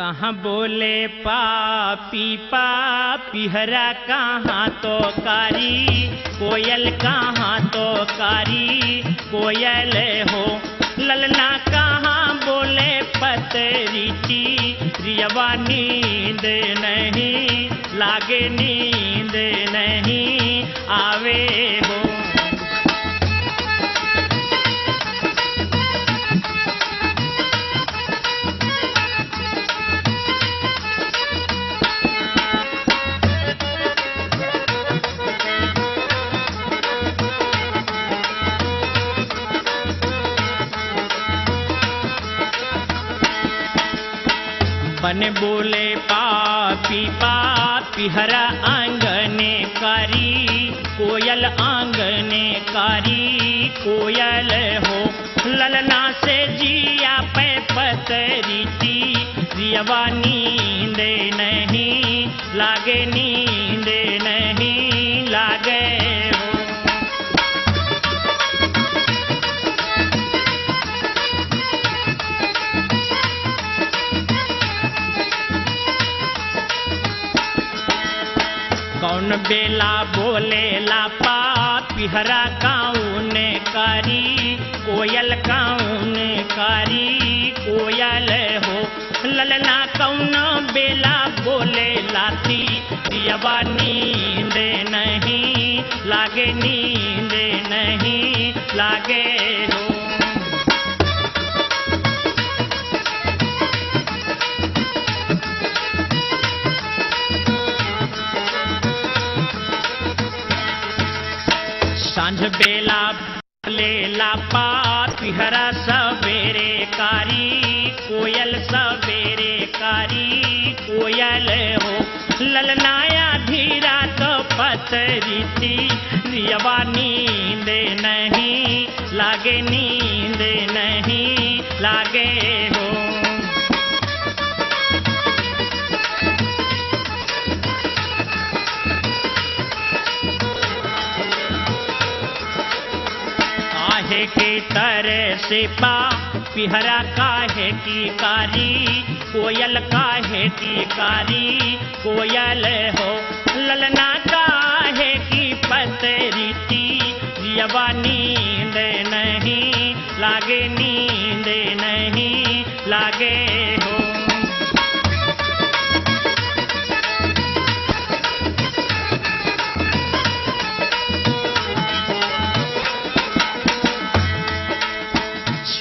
कहाँ बोले पापी पापिहरा कहाँ तो कारी? कोयल कहाँ तो कारी? कोयल हो, ललना कहाँ बोले पतरीती रियवा नींद नहीं, लागे नींद नहीं, आवे हो बन बोले पापी पापी, हरा आंगने कारी, कोयल आंगने कारी, कोयल हो। ललना से जिया पे पतरी जियवा नींद नहीं, लागे नींद कौन बेला बोले ला पिहरा काउन कारी? कोयल काउन कारी? कोयल हो? ललना कौन बेला बोले लाती दियवा नींद नहीं, लागे नींद नहीं, लागे साँझ बेला लेला पिहरा सवेरे कारी, कोयल सवेरे कारी, कोयल हो। ललनाया धीरा तो पतरीती रियवा नींद नहीं, लागे नींद नहीं, लागे के तरह से पा पिहरा काहे की कारी कोयल काहे की कारी कोयल हो, ललना काहे की पतरीती यवा नींद नहीं, लागे नींद नहीं, लागे हो।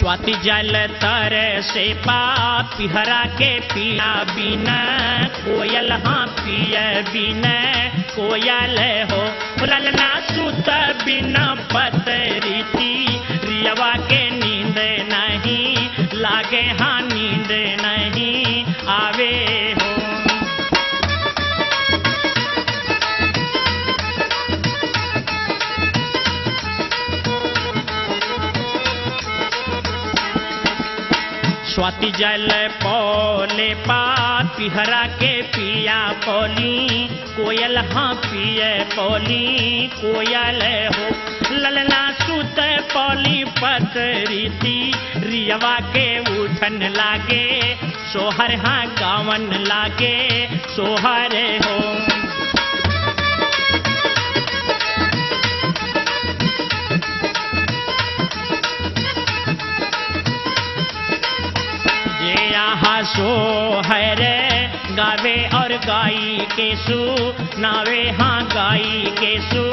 स्वाति जल तर से पाप हरा के पिया बिना, कोयल हाँ पिय बिना, कोयल हो ललना सुत बिना पतरीती रियवा के नींद नहीं, लागे हाँ स्वाति जल पौले पिहरा के पिया पौली कोयल हाँ पिय पौली कोयल हो। ललना सुत पौली पतरीती रियवा के उठन लागे, सोहर हाँ गावन लागे, सोहर हो। सो है रे, गावे और गाई के सु नावे हाँ गाई के सु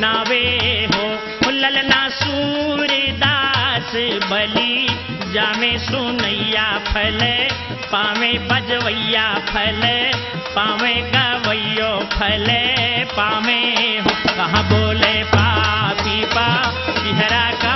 नावे हो। ललना सूरदास बली, जामे सुनैया फल पावे बजवैया फल पावे गवैयो फल पावे हो। कहाँ बोले पापी पा पिहरा का